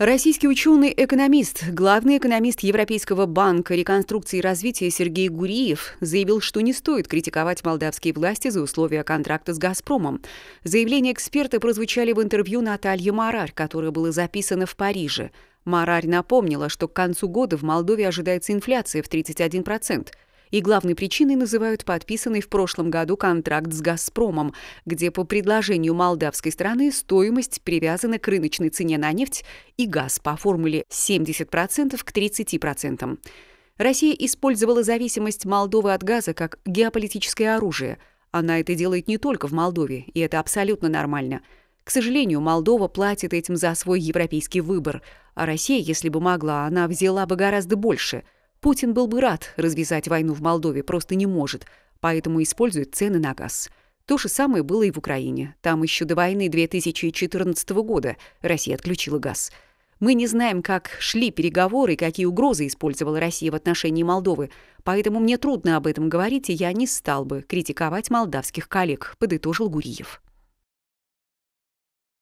Российский ученый-экономист, главный экономист Европейского банка реконструкции и развития Сергей Гуриев заявил, что не стоит критиковать молдавские власти за условия контракта с «Газпромом». Заявления эксперта прозвучали в интервью Натальи Марарь, которое было записано в Париже. Марарь напомнила, что к концу года в Молдове ожидается инфляция в 31% и главной причиной называют подписанный в прошлом году контракт с «Газпромом», где по предложению молдавской страны стоимость привязана к рыночной цене на нефть и газ по формуле 70% к 30%. Россия использовала зависимость Молдовы от газа как геополитическое оружие. Она это делает не только в Молдове, и это абсолютно нормально. К сожалению, Молдова платит этим за свой европейский выбор, а Россия, если бы могла, она взяла бы гораздо больше – Путин был бы рад развязать войну в Молдове, просто не может, поэтому использует цены на газ. То же самое было и в Украине. Там еще до войны 2014 года Россия отключила газ. Мы не знаем, как шли переговоры и какие угрозы использовала Россия в отношении Молдовы, поэтому мне трудно об этом говорить, и я не стал бы критиковать молдавских коллег, подытожил Гуриев.